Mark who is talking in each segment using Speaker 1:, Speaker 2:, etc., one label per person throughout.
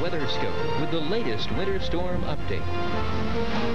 Speaker 1: WeatherScope with the latest winter storm update.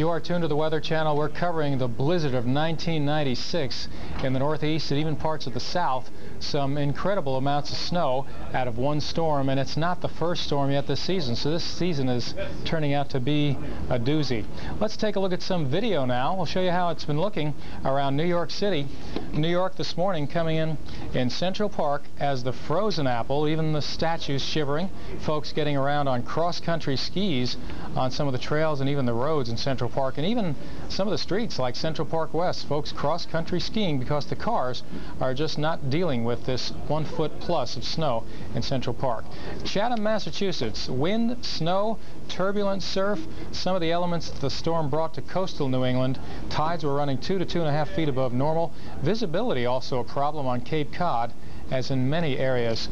Speaker 2: You are tuned to the Weather Channel. We're covering the blizzard of 1996 in the Northeast and even parts of the South. Some incredible amounts of snow out of one storm, and it's not the first storm yet this season, so this season is turning out to be a doozy. Let's take a look at some video now. We'll show you how it's been looking around New York City. New York this morning coming in in Central Park as the frozen apple, even the statues shivering, folks getting around on cross-country skis on some of the trails and even the roads in Central Park, and even some of the streets like Central Park West, folks cross-country skiing because the cars are just not dealing with this one foot plus of snow in Central Park. Chatham, Massachusetts, wind, snow, turbulent surf, some of the elements that the storm brought to coastal New England. Tides were running two to two and a half feet above normal. Visibility also a problem on Cape Cod as in many areas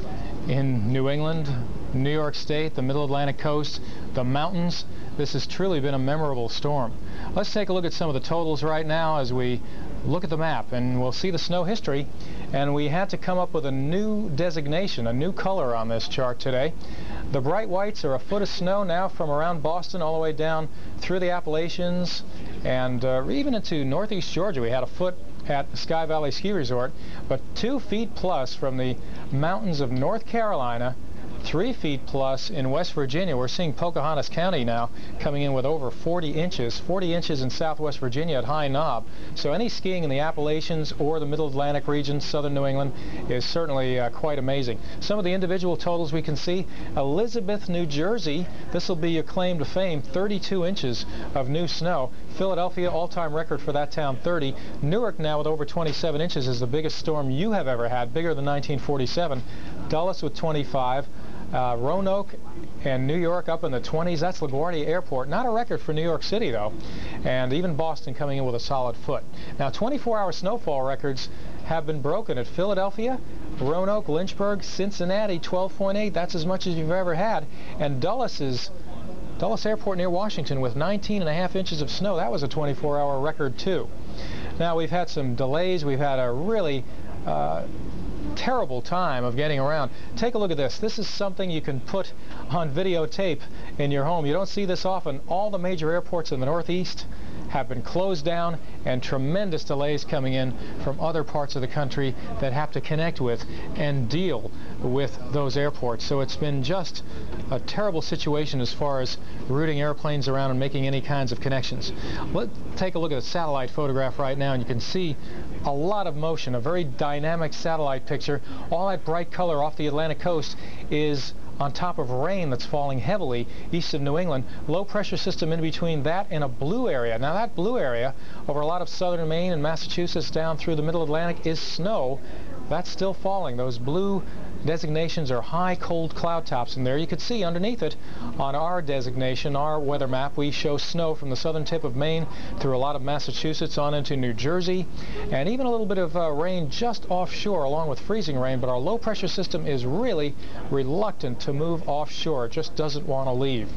Speaker 2: in New England, New York State, the Middle Atlantic coast, the mountains. This has truly been a memorable storm. Let's take a look at some of the totals right now as we look at the map and we'll see the snow history and we had to come up with a new designation, a new color on this chart today. The bright whites are a foot of snow now from around Boston all the way down through the Appalachians and uh, even into northeast Georgia. We had a foot at Sky Valley Ski Resort, but two feet plus from the mountains of North Carolina three feet plus in West Virginia. We're seeing Pocahontas County now coming in with over 40 inches, 40 inches in southwest Virginia at High Knob. So any skiing in the Appalachians or the Middle Atlantic region, southern New England, is certainly uh, quite amazing. Some of the individual totals we can see, Elizabeth, New Jersey, this will be your claim to fame, 32 inches of new snow. Philadelphia, all-time record for that town, 30. Newark now with over 27 inches is the biggest storm you have ever had, bigger than 1947. Dulles with 25. Uh, Roanoke and New York up in the 20s. That's LaGuardia Airport. Not a record for New York City, though. And even Boston coming in with a solid foot. Now, 24-hour snowfall records have been broken at Philadelphia, Roanoke, Lynchburg, Cincinnati, 12.8. That's as much as you've ever had. And Dulles Dulles Airport near Washington with 19 and a half inches of snow. That was a 24-hour record, too. Now, we've had some delays. We've had a really uh, terrible time of getting around. Take a look at this. This is something you can put on videotape in your home. You don't see this often. All the major airports in the Northeast have been closed down and tremendous delays coming in from other parts of the country that have to connect with and deal with those airports. So it's been just a terrible situation as far as routing airplanes around and making any kinds of connections. Let's take a look at a satellite photograph right now and you can see a lot of motion, a very dynamic satellite picture. All that bright color off the Atlantic coast is on top of rain that's falling heavily east of New England. Low pressure system in between that and a blue area. Now that blue area over a lot of southern Maine and Massachusetts down through the middle Atlantic is snow. That's still falling. Those blue designations are high cold cloud tops and there you can see underneath it on our designation our weather map we show snow from the southern tip of Maine through a lot of Massachusetts on into New Jersey and even a little bit of uh, rain just offshore along with freezing rain but our low pressure system is really reluctant to move offshore. It just doesn't want to leave.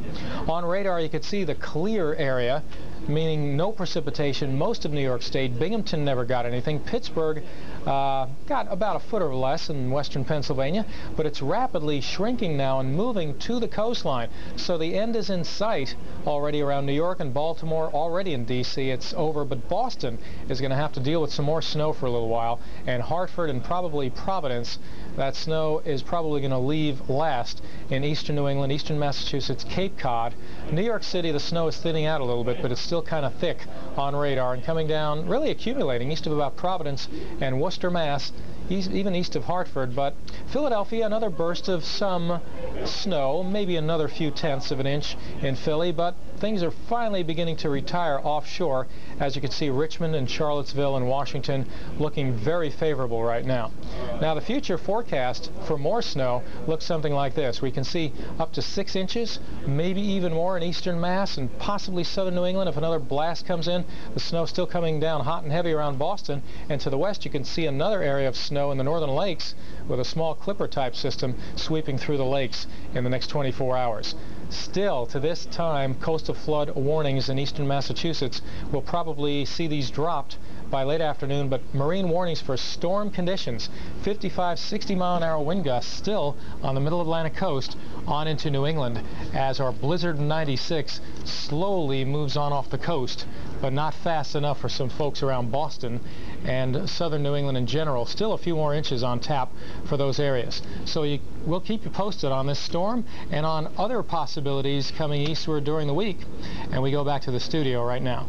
Speaker 2: On radar you could see the clear area meaning no precipitation. Most of New York State Binghamton never got anything. Pittsburgh uh, got about a foot or less in western Pennsylvania, but it's rapidly shrinking now and moving to the coastline. So the end is in sight already around New York and Baltimore, already in D.C. It's over, but Boston is going to have to deal with some more snow for a little while, and Hartford and probably Providence, that snow is probably going to leave last in eastern New England, eastern Massachusetts, Cape Cod. New York City, the snow is thinning out a little bit, but it's still kind of thick on radar and coming down, really accumulating east of about Providence and Worcester, Mass, even east of Hartford. But Philadelphia, another burst of some snow, maybe another few tenths of an inch in Philly, but things are finally beginning to retire offshore. As you can see, Richmond and Charlottesville and Washington looking very favorable right now. Now, the future forecast for more snow looks something like this. We can see up to six inches, maybe even more in eastern Mass and possibly southern New England if another blast comes in. The snow still coming down hot and heavy around Boston. And to the west, you can see another area of snow in the northern lakes with a small clipper type system sweeping through the lakes in the next 24 hours. Still, to this time, coastal flood warnings in eastern Massachusetts will probably see these dropped by late afternoon, but marine warnings for storm conditions. 55, 60 mile an hour wind gusts still on the middle Atlantic coast on into New England as our blizzard 96 slowly moves on off the coast, but not fast enough for some folks around Boston and southern New England in general. Still a few more inches on tap for those areas. So you, we'll keep you posted on this storm and on other possibilities coming eastward during the week. And we go back to the studio right now.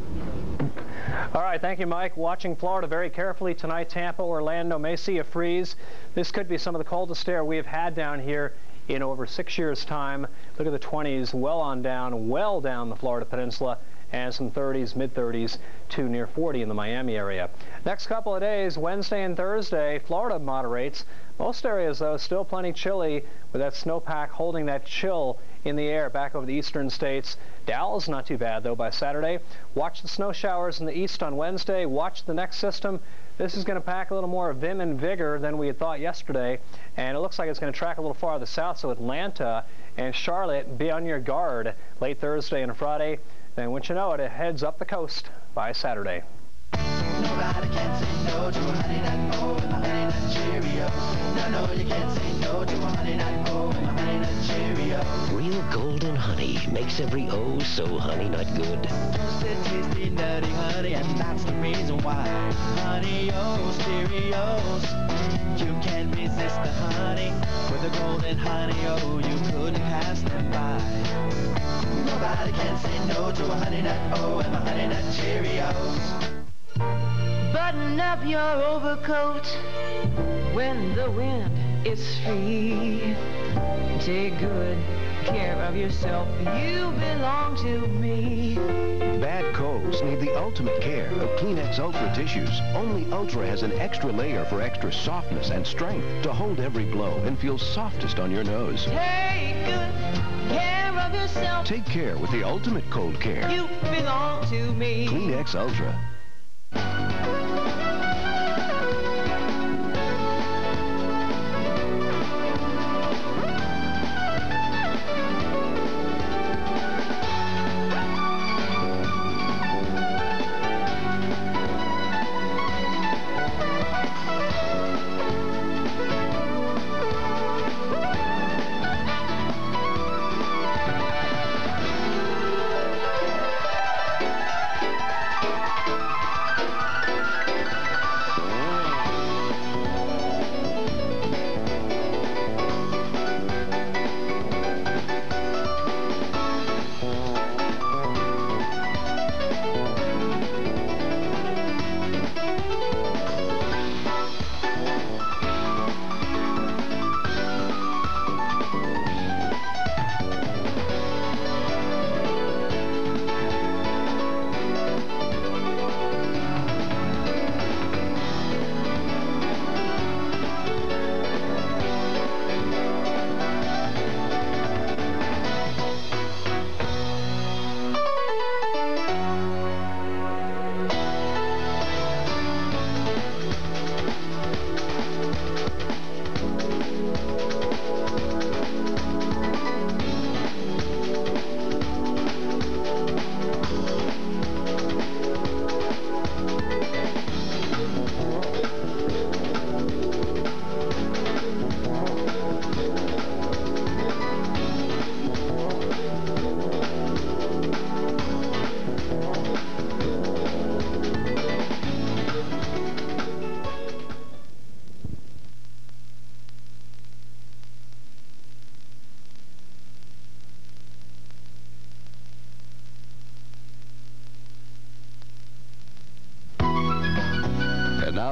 Speaker 3: All right, thank you, Mike. Watching Florida very carefully tonight. Tampa, Orlando may see a freeze. This could be some of the coldest air we have had down here in over six years' time. Look at the 20s well on down, well down the Florida Peninsula and some 30s, mid-30s to near 40 in the Miami area. Next couple of days, Wednesday and Thursday, Florida moderates. Most areas, though, still plenty chilly with that snowpack holding that chill in the air back over the eastern states. Dallas not too bad, though, by Saturday. Watch the snow showers in the east on Wednesday. Watch the next system. This is going to pack a little more vim and vigor than we had thought yesterday, and it looks like it's going to track a little farther south, so Atlanta and Charlotte, be on your guard late Thursday and Friday. Then, once you know it, it heads up the coast by Saturday. Nobody can say no to a honey nut oh and my honey nut Cheerios. No, no, you can't say no to a honey nut Real golden honey makes every oh so honey nut good. Toasted, tasty, nutty honey, and that's the reason why. Honey oh Cheerios. You can't resist the honey. With the golden honey oh, you couldn't pass them by. Nobody can say no to a honey nut oh and my honey nut Cheerios. Button up your overcoat when the wind is free. Take good care of yourself. You belong to me. Bad colds need the ultimate care of Kleenex Ultra tissues. Only Ultra has an extra layer for extra softness and strength to hold every blow and feel softest on your nose. Take good care of yourself. Take care with the ultimate cold care. You belong to me. Kleenex Ultra.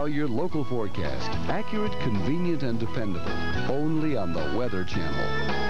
Speaker 4: Your local forecast. Accurate, convenient, and dependable. Only on the Weather Channel.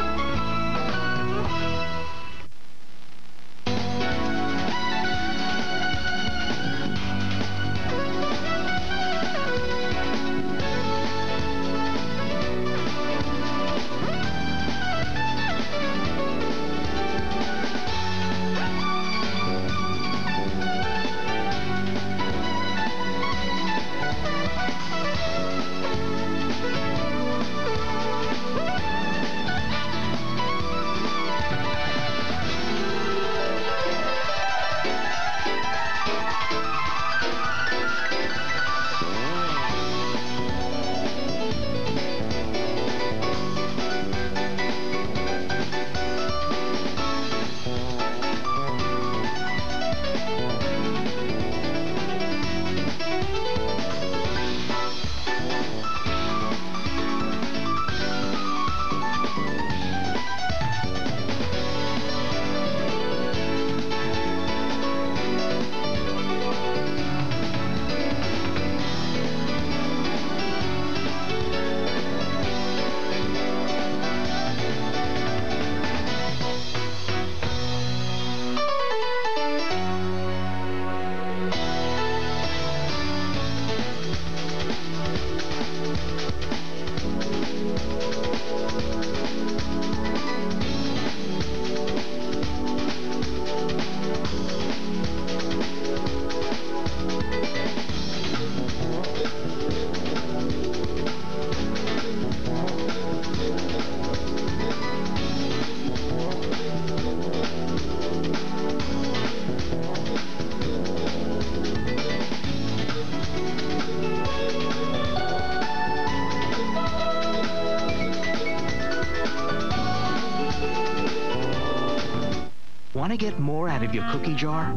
Speaker 5: More out of your cookie jar?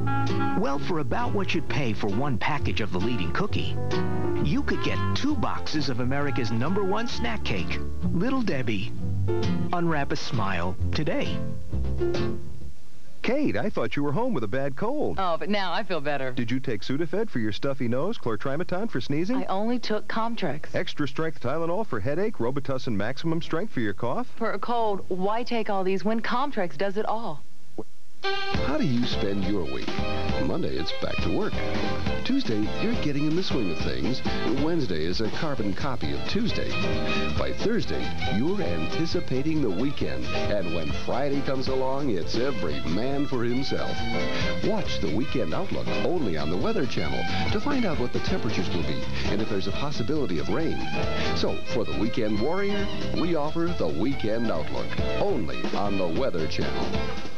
Speaker 5: Well, for about what you'd pay for one package of the leading cookie, you could get two boxes of America's number one snack cake, Little Debbie. Unwrap a smile today.
Speaker 6: Kate, I thought you were home with a bad cold.
Speaker 7: Oh, but now I feel better.
Speaker 6: Did you take Sudafed for your stuffy nose, Chlor-Trimeton for sneezing?
Speaker 7: I only took Comtrex.
Speaker 6: Extra strength Tylenol for headache, Robitussin maximum strength for your cough?
Speaker 7: For a cold, why take all these when Comtrex does it all?
Speaker 4: How do you spend your week? Monday, it's back to work. Tuesday, you're getting in the swing of things. Wednesday is a carbon copy of Tuesday. By Thursday, you're anticipating the weekend. And when Friday comes along, it's every man for himself. Watch the Weekend Outlook only on the Weather Channel to find out what the temperatures will be and if there's a possibility of rain. So, for the Weekend Warrior, we offer the Weekend Outlook only on the Weather Channel.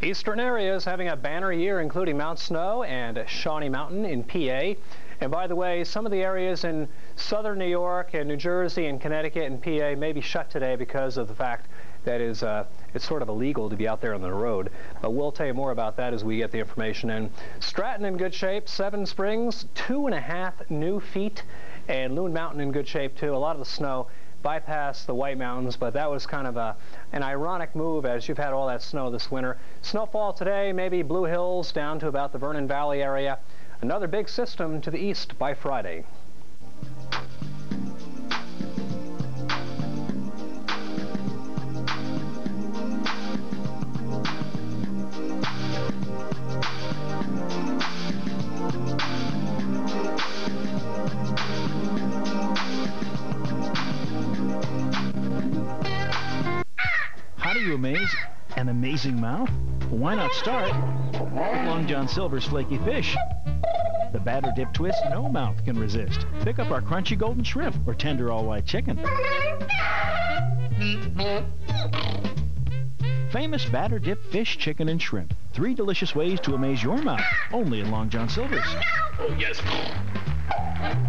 Speaker 3: Eastern areas having a banner year, including Mount Snow and Shawnee Mountain in PA. And by the way, some of the areas in southern New York and New Jersey and Connecticut and PA may be shut today because of the fact that is uh, it's sort of illegal to be out there on the road. But we'll tell you more about that as we get the information in. Stratton in good shape, Seven Springs, two and a half new feet, and Loon Mountain in good shape too. A lot of the snow bypass the White Mountains, but that was kind of a, an ironic move as you've had all that snow this winter. Snowfall today, maybe Blue Hills down to about the Vernon Valley area. Another big system to the east by Friday.
Speaker 8: Amaze an amazing mouth? Why not start with Long John Silver's Flaky Fish? The batter dip twist no mouth can resist. Pick up our crunchy golden shrimp or tender all white chicken. Famous batter dip fish, chicken, and shrimp. Three delicious ways to amaze your mouth. Only in Long John Silver's. Oh, yes.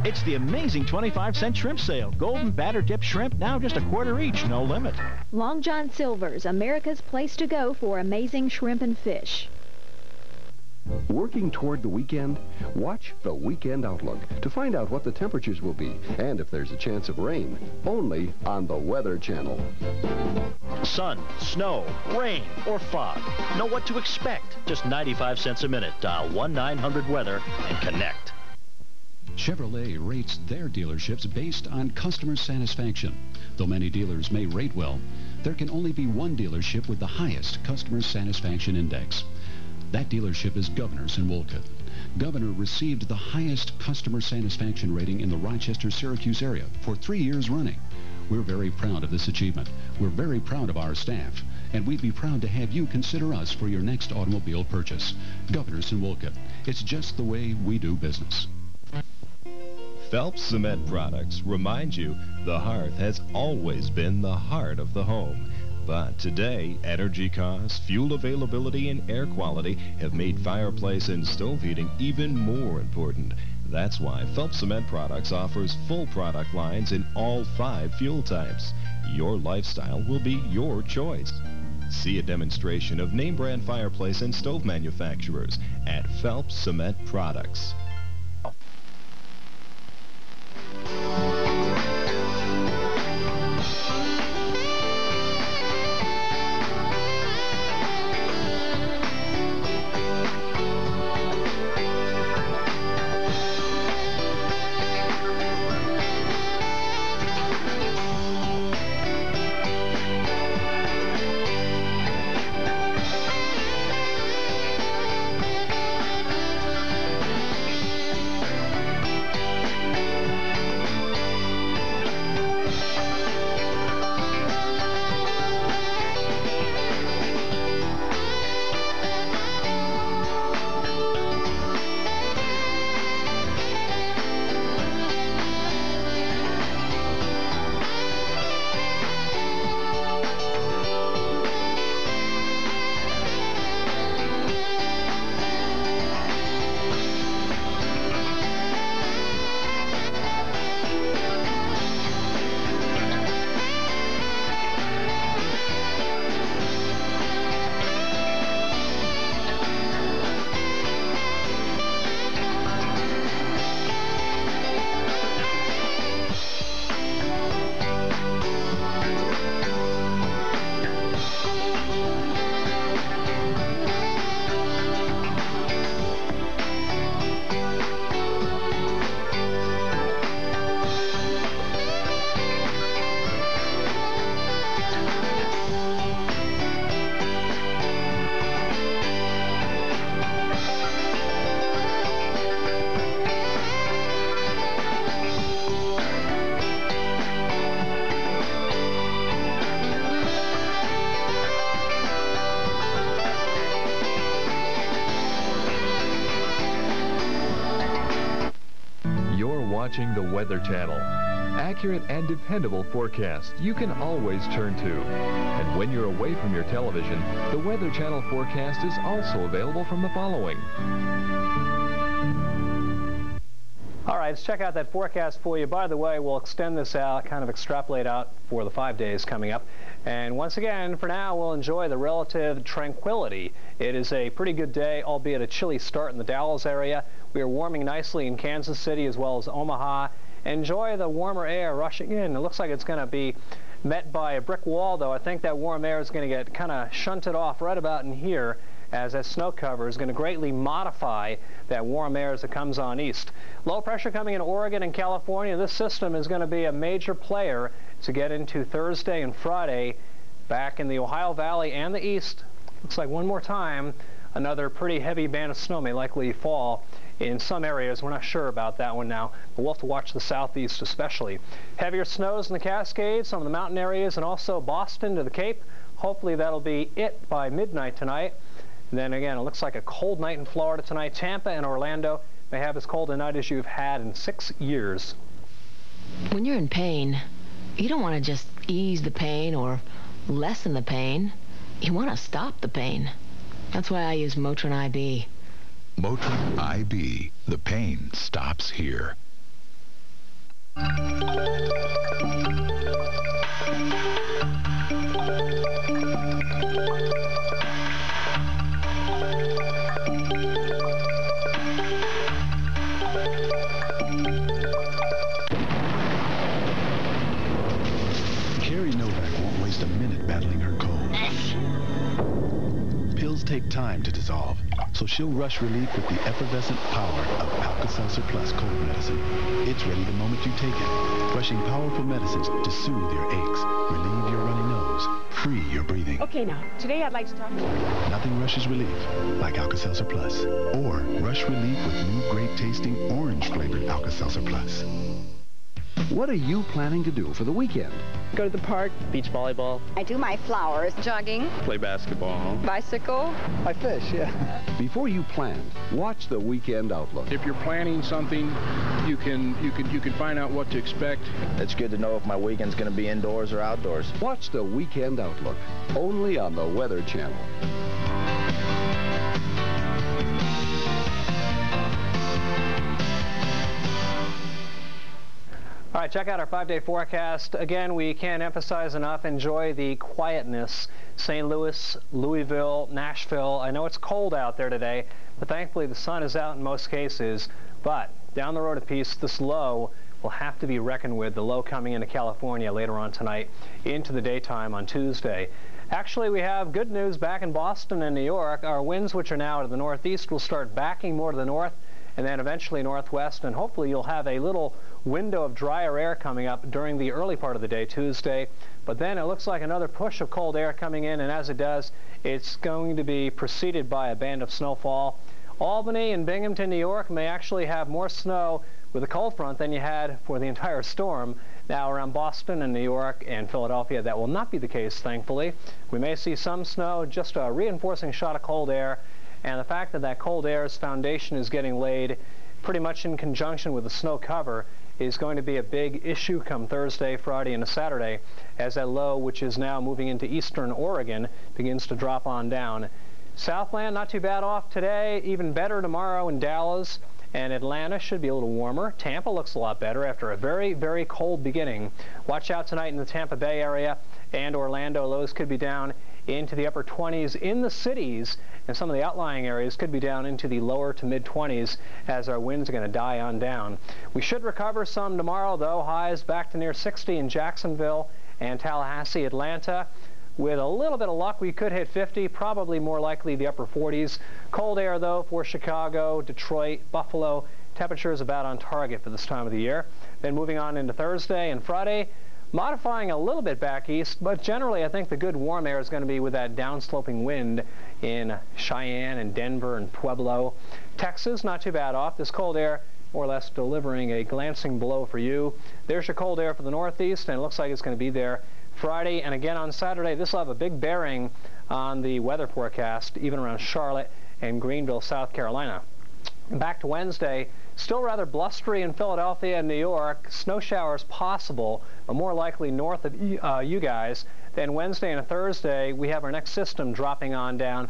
Speaker 8: It's the amazing 25 cent shrimp sale. Golden batter dip shrimp now just a quarter each, no limit.
Speaker 9: Long John Silver's, America's place to go for amazing shrimp and fish.
Speaker 4: Working toward the weekend? Watch the Weekend Outlook to find out what the temperatures will be and if there's a chance of rain. Only on the Weather Channel.
Speaker 10: Sun, snow, rain, or fog. Know what to expect. Just 95 cents a minute. Dial 1-900-WEATHER and connect.
Speaker 11: Chevrolet rates their dealerships based on customer satisfaction. Though many dealers may rate well, there can only be one dealership with the highest customer satisfaction index. That dealership is Governor's in Wolcott. Governor received the highest customer satisfaction rating in the Rochester-Syracuse area for three years running. We're very proud of this achievement. We're very proud of our staff. And we'd be proud to have you consider us for your next automobile purchase. Governor's in Wolcott. It's just the way we do business.
Speaker 12: Phelps Cement Products remind you the hearth has always been the heart of the home. But today, energy costs, fuel availability, and air quality have made fireplace and stove heating even more important. That's why Phelps Cement Products offers full product lines in all five fuel types. Your lifestyle will be your choice. See a demonstration of name brand fireplace and stove manufacturers at Phelps Cement Products.
Speaker 13: Watching the Weather Channel. Accurate and dependable forecasts you can always turn to. And when you're away from your television, the Weather Channel forecast is also available from the following.
Speaker 3: All right, let's check out that forecast for you. By the way, we'll extend this out, kind of extrapolate out for the five days coming up. And once again, for now, we'll enjoy the relative tranquility. It is a pretty good day, albeit a chilly start in the Dallas area. We are warming nicely in Kansas City as well as Omaha. Enjoy the warmer air rushing in. It looks like it's going to be met by a brick wall, though. I think that warm air is going to get kind of shunted off right about in here as that snow cover is going to greatly modify that warm air as it comes on east. Low pressure coming in Oregon and California. This system is going to be a major player to get into Thursday and Friday back in the Ohio Valley and the east. Looks like one more time another pretty heavy band of snow may likely fall in some areas. We're not sure about that one now, but we'll have to watch the southeast especially. Heavier snows in the Cascades, some of the mountain areas, and also Boston to the Cape. Hopefully that'll be it by midnight tonight. And then again, it looks like a cold night in Florida tonight. Tampa and Orlando may have as cold a night as you've had in six years.
Speaker 14: When you're in pain, you don't want to just ease the pain or lessen the pain. You want to stop the pain. That's why I use Motrin IB.
Speaker 15: Motrin IB. The pain stops here. Carrie Novak won't waste a minute battling her cold.
Speaker 16: Pills take time to dissolve, so she'll rush relief with the effervescent power of Alka-Seltzer Plus cold medicine. It's ready the moment you take it, rushing powerful medicines to soothe your aches, relieve your runny nose, free your breathing.
Speaker 17: Okay, now, today I'd like to talk to you.
Speaker 16: Nothing rushes relief like Alka-Seltzer Plus. Or rush relief with new great-tasting orange-flavored Alka-Seltzer Plus.
Speaker 4: What are you planning to do for the weekend?
Speaker 18: Go to the park. Beach volleyball.
Speaker 19: I do my flowers.
Speaker 18: Jogging. Play basketball.
Speaker 19: Bicycle.
Speaker 18: I fish, yeah.
Speaker 4: Before you plan, watch the Weekend Outlook.
Speaker 20: If you're planning something, you can you can you can find out what to expect.
Speaker 21: It's good to know if my weekend's going to be indoors or outdoors.
Speaker 4: Watch the Weekend Outlook, only on the Weather Channel.
Speaker 3: All right, check out our five-day forecast. Again, we can't emphasize enough, enjoy the quietness. St. Louis, Louisville, Nashville. I know it's cold out there today, but thankfully the sun is out in most cases. But down the road a piece, this low will have to be reckoned with, the low coming into California later on tonight into the daytime on Tuesday. Actually, we have good news back in Boston and New York. Our winds, which are now to the northeast, will start backing more to the north and then eventually northwest, and hopefully you'll have a little window of drier air coming up during the early part of the day, Tuesday. But then it looks like another push of cold air coming in, and as it does, it's going to be preceded by a band of snowfall. Albany and Binghamton, New York may actually have more snow with a cold front than you had for the entire storm. Now around Boston and New York and Philadelphia, that will not be the case, thankfully. We may see some snow, just a reinforcing shot of cold air, and the fact that that cold air's foundation is getting laid pretty much in conjunction with the snow cover is going to be a big issue come Thursday, Friday, and Saturday as that low, which is now moving into eastern Oregon, begins to drop on down. Southland, not too bad off today, even better tomorrow in Dallas. And Atlanta should be a little warmer. Tampa looks a lot better after a very, very cold beginning. Watch out tonight in the Tampa Bay area and Orlando. Lows could be down into the upper 20s in the cities, and some of the outlying areas could be down into the lower to mid 20s as our winds are going to die on down. We should recover some tomorrow, though. Highs back to near 60 in Jacksonville and Tallahassee, Atlanta. With a little bit of luck, we could hit 50, probably more likely the upper 40s. Cold air, though, for Chicago, Detroit, Buffalo. Temperatures about on target for this time of the year. Then moving on into Thursday and Friday, modifying a little bit back east, but generally I think the good warm air is going to be with that downsloping wind in Cheyenne and Denver and Pueblo. Texas, not too bad off. This cold air more or less delivering a glancing blow for you. There's your cold air for the northeast, and it looks like it's going to be there Friday and again on Saturday. This will have a big bearing on the weather forecast, even around Charlotte and Greenville, South Carolina. Back to Wednesday, still rather blustery in Philadelphia and New York. Snow showers possible, but more likely north of uh, you guys. Then Wednesday and Thursday, we have our next system dropping on down.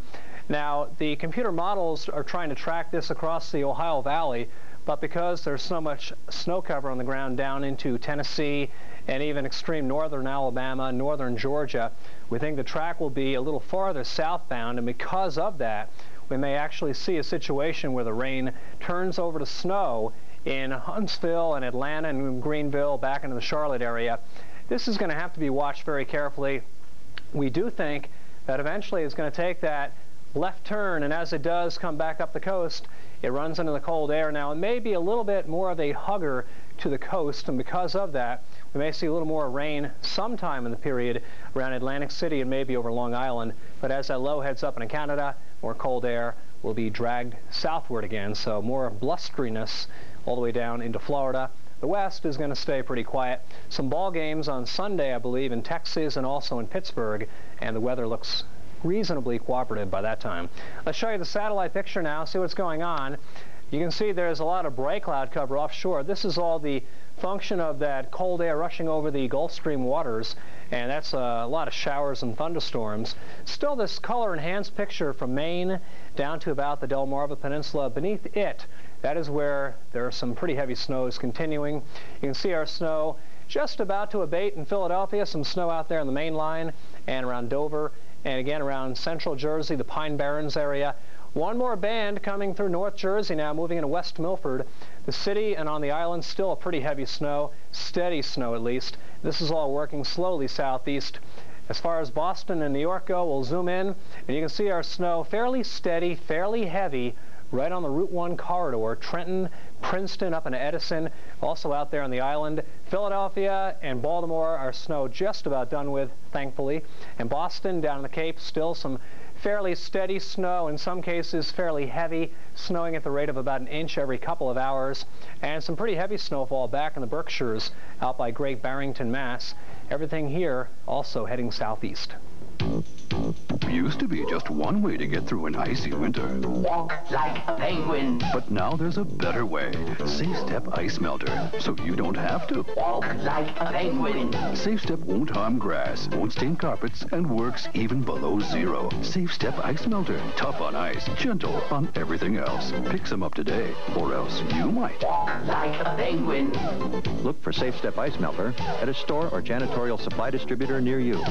Speaker 3: Now, the computer models are trying to track this across the Ohio Valley, but because there's so much snow cover on the ground down into Tennessee and even extreme northern Alabama, northern Georgia, we think the track will be a little farther southbound, and because of that, we may actually see a situation where the rain turns over to snow in Huntsville and Atlanta and Greenville, back into the Charlotte area. This is going to have to be watched very carefully. We do think that eventually it's going to take that left turn, and as it does come back up the coast, it runs into the cold air. Now, it may be a little bit more of a hugger to the coast, and because of that, we may see a little more rain sometime in the period around Atlantic City and maybe over Long Island. But as that low heads up into Canada, more cold air will be dragged southward again, so more blusteriness all the way down into Florida. The West is going to stay pretty quiet. Some ball games on Sunday, I believe, in Texas and also in Pittsburgh, and the weather looks reasonably cooperative by that time. Let's show you the satellite picture now, see what's going on. You can see there's a lot of bright cloud cover offshore. This is all the function of that cold air rushing over the Gulf Stream waters, and that's uh, a lot of showers and thunderstorms. Still this color enhanced picture from Maine down to about the Delmarva Peninsula. Beneath it, that is where there are some pretty heavy snows continuing. You can see our snow just about to abate in Philadelphia, some snow out there on the main line and around Dover, and again around central Jersey, the Pine Barrens area. One more band coming through North Jersey now, moving into West Milford. The city and on the island still a pretty heavy snow, steady snow at least. This is all working slowly southeast. As far as Boston and New York go, we'll zoom in, and you can see our snow fairly steady, fairly heavy, right on the Route 1 corridor, Trenton, Princeton, up in Edison, also out there on the island. Philadelphia and Baltimore are snow just about done with, thankfully. And Boston, down in the Cape, still some fairly steady snow, in some cases fairly heavy, snowing at the rate of about an inch every couple of hours, and some pretty heavy snowfall back in the Berkshires out by Great Barrington, Mass. Everything here also heading southeast.
Speaker 19: Used to be just one way to get through an icy winter.
Speaker 22: Walk like a penguin.
Speaker 19: But now there's a better way. Safe Step Ice Melter, so you don't have to.
Speaker 22: Walk like a penguin.
Speaker 19: Safe Step won't harm grass, won't stain carpets, and works even below zero. Safe Step Ice Melter, tough on ice, gentle on everything else. Pick some up today, or else you might.
Speaker 22: Walk like a penguin.
Speaker 23: Look for Safe Step Ice Melter at a store or janitorial supply distributor near you.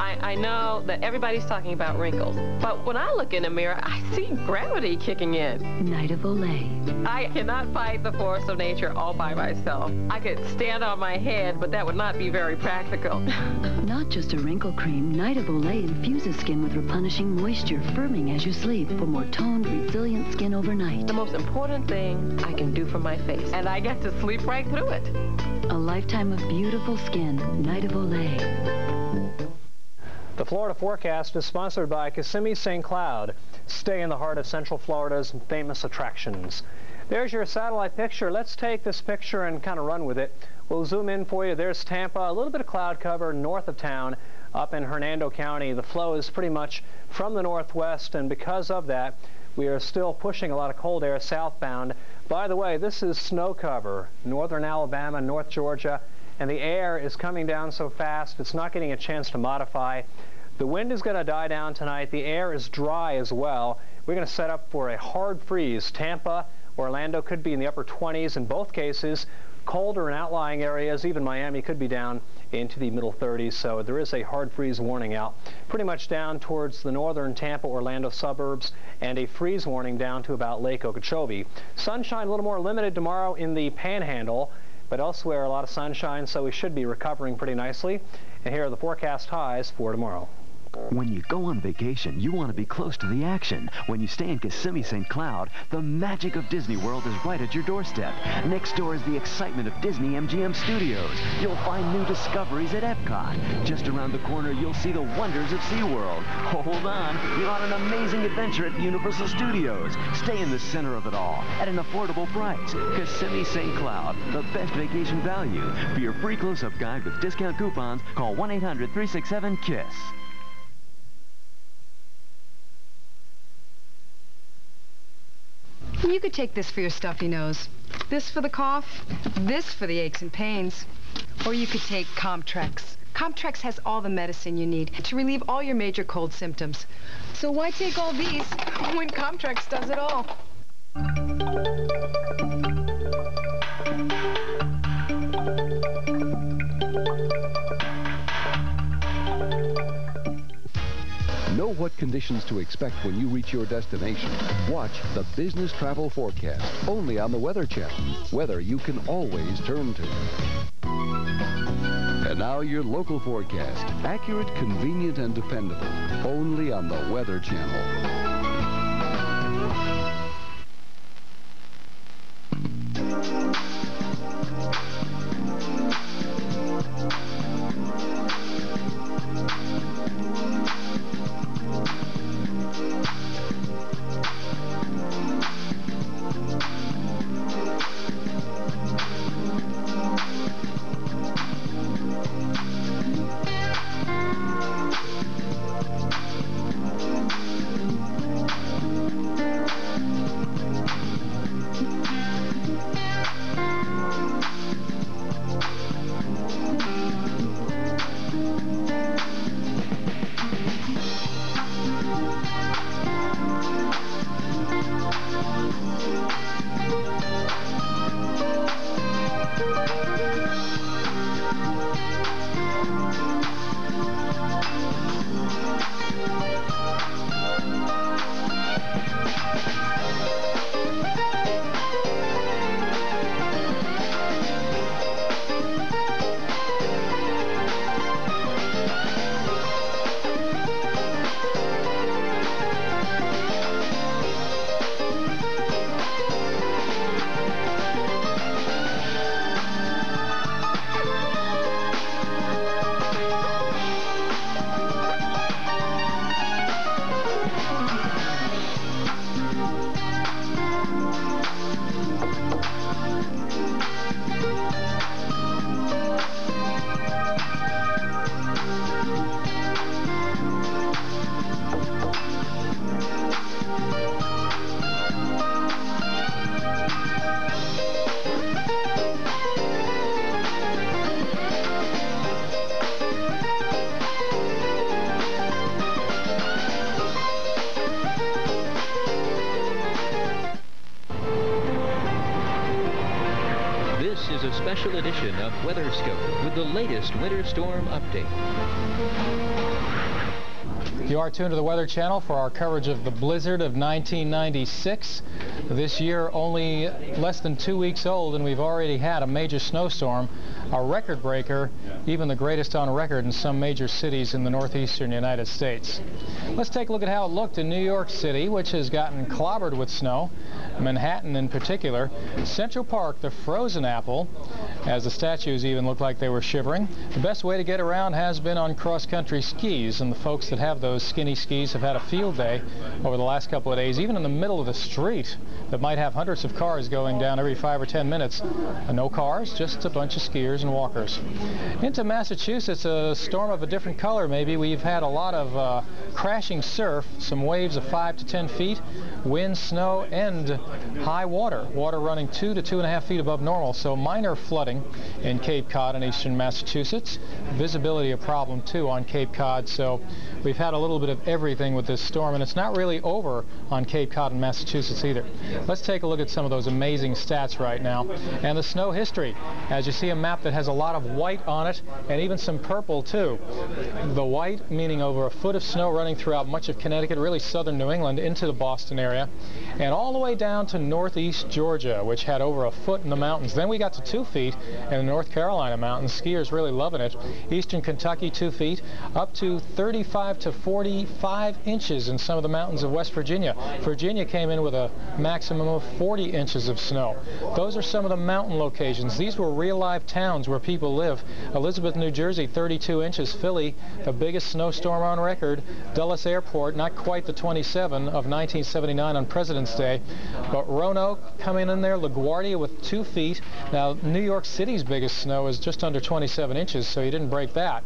Speaker 24: I, I, know that everybody's talking about wrinkles, but when I look in a mirror, I see gravity kicking in.
Speaker 25: Night of Olay.
Speaker 24: I cannot fight the force of nature all by myself. I could stand on my head, but that would not be very practical.
Speaker 25: not just a wrinkle cream, Night of Olay infuses skin with replenishing moisture, firming as you sleep for more toned, resilient skin overnight.
Speaker 24: The most important thing I can do for my face, and I get to sleep right through it.
Speaker 25: A lifetime of beautiful skin, Night of Olay.
Speaker 3: The Florida forecast is sponsored by Kissimmee St. Cloud. Stay in the heart of Central Florida's famous attractions. There's your satellite picture. Let's take this picture and kind of run with it. We'll zoom in for you. There's Tampa, a little bit of cloud cover north of town up in Hernando County. The flow is pretty much from the northwest, and because of that, we are still pushing a lot of cold air southbound. By the way, this is snow cover, northern Alabama, North Georgia, and the air is coming down so fast it's not getting a chance to modify. The wind is going to die down tonight. The air is dry as well. We're going to set up for a hard freeze. Tampa, Orlando could be in the upper 20s in both cases. Colder in outlying areas, even Miami could be down into the middle 30s, so there is a hard freeze warning out. Pretty much down towards the northern Tampa, Orlando suburbs, and a freeze warning down to about Lake Okeechobee. Sunshine a little more limited tomorrow in the Panhandle but elsewhere a lot of sunshine, so we should be recovering pretty nicely. And here are the forecast highs for tomorrow.
Speaker 26: When you go on vacation, you want to be close to the action. When you stay in Kissimmee St. Cloud, the magic of Disney World is right at your doorstep. Next door is the excitement of Disney MGM Studios. You'll find new discoveries at Epcot. Just around the corner, you'll see the wonders of SeaWorld. Hold on, you're on an amazing adventure at Universal Studios. Stay in the center of it all at an affordable price. Kissimmee St. Cloud, the best vacation value. For your free close-up guide with discount coupons, call 1-800-367-KISS.
Speaker 27: You could take this for your stuffy nose, this for the cough, this for the aches and pains. Or you could take Comtrex. Comtrex has all the medicine you need to relieve all your major cold symptoms. So why take all these when Comtrex does it all?
Speaker 4: Know what conditions to expect when you reach your destination. Watch the Business Travel Forecast, only on the Weather Channel. Weather you can always turn to. And now your local forecast. Accurate, convenient, and dependable. Only on the Weather Channel.
Speaker 1: Special edition of WeatherScope with the latest winter storm update.
Speaker 2: You are tuned to the Weather Channel for our coverage of the blizzard of 1996. This year only less than two weeks old and we've already had a major snowstorm, a record breaker, even the greatest on record in some major cities in the northeastern United States. Let's take a look at how it looked in New York City, which has gotten clobbered with snow. Manhattan in particular. Central Park, the frozen apple, as the statues even looked like they were shivering. The best way to get around has been on cross-country skis, and the folks that have those skinny skis have had a field day over the last couple of days, even in the middle of the street that might have hundreds of cars going down every five or ten minutes. Uh, no cars, just a bunch of skiers and walkers. Into Massachusetts, a storm of a different color maybe. We've had a lot of uh, crashing surf, some waves of five to ten feet, wind, snow, and high water. Water running two to two and a half feet above normal, so minor flooding in Cape Cod in eastern Massachusetts. Visibility a problem too on Cape Cod, so we've had a little bit of everything with this storm, and it's not really over on Cape Cod in Massachusetts either. Let's take a look at some of those amazing stats right now. And the snow history. As you see a map that has a lot of white on it, and even some purple too. The white meaning over a foot of snow running throughout much of Connecticut, really southern New England, into the Boston area, and all the way down to northeast Georgia, which had over a foot in the mountains. Then we got to two feet in the North Carolina mountains. Skiers really loving it. Eastern Kentucky, two feet, up to 35 to 45 inches in some of the mountains of West Virginia. Virginia came in with a maximum of 40 inches of snow. Those are some of the mountain locations. These were real live towns where people live. Elizabeth, New Jersey, 32 inches. Philly, the biggest snowstorm on record. Dulles Airport, not quite the 27 of 1979 on President's Day, but Roanoke coming in there, LaGuardia with two feet. Now, New York City's biggest snow is just under 27 inches, so you didn't break that.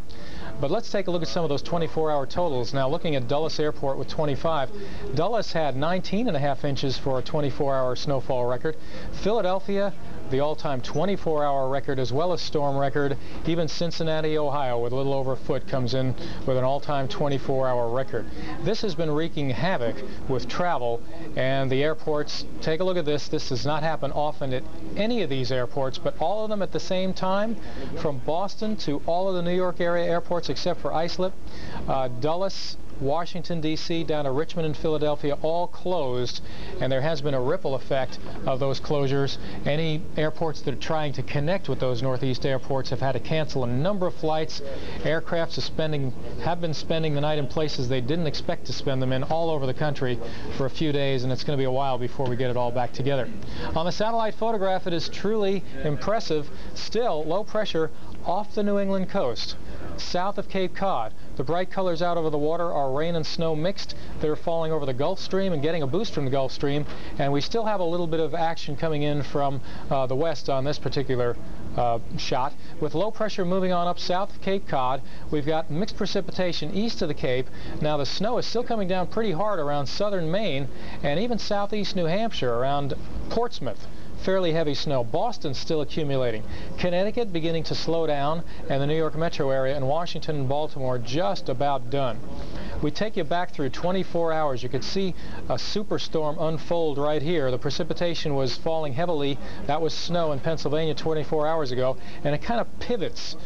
Speaker 2: But let's take a look at some of those 24-hour totals. Now, looking at Dulles Airport with 25, Dulles had 19 and a half inches for a 24-hour snowfall record. Philadelphia the all-time 24-hour record as well as storm record. Even Cincinnati, Ohio, with a little over a foot, comes in with an all-time 24-hour record. This has been wreaking havoc with travel and the airports. Take a look at this. This does not happen often at any of these airports, but all of them at the same time, from Boston to all of the New York area airports except for Islip, uh, Dulles, Washington, D.C., down to Richmond and Philadelphia, all closed, and there has been a ripple effect of those closures. Any airports that are trying to connect with those Northeast airports have had to cancel a number of flights. Aircraft suspending, have been spending the night in places they didn't expect to spend them in all over the country for a few days, and it's going to be a while before we get it all back together. On the satellite photograph, it is truly impressive. Still, low pressure off the New England coast, south of Cape Cod. The bright colors out over the water are rain and snow mixed. They're falling over the Gulf Stream and getting a boost from the Gulf Stream. And we still have a little bit of action coming in from uh, the west on this particular uh, shot. With low pressure moving on up south of Cape Cod, we've got mixed precipitation east of the Cape. Now the snow is still coming down pretty hard around southern Maine and even southeast New Hampshire around Portsmouth fairly heavy snow. Boston still accumulating. Connecticut beginning to slow down, and the New York metro area and Washington and Baltimore just about done. We take you back through 24 hours. You could see a superstorm unfold right here. The precipitation was falling heavily. That was snow in Pennsylvania 24 hours ago, and it kind of pivots